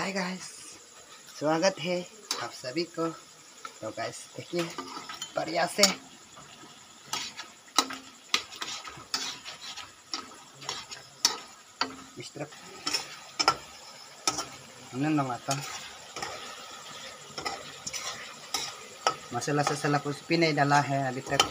Hi guys स्वागत है आप सभी को। तो गाइस देखिए, बढ़िया से। इस तरफ़ हमने नवाता मसाला ससाला कुछ भी नहीं डाला है अभी तक।